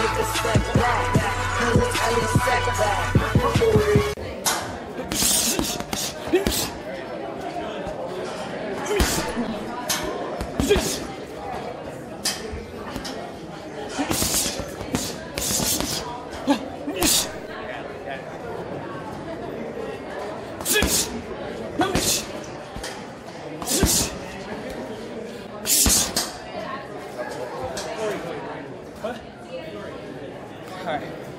take a step back. Cause it's only setback. Alright.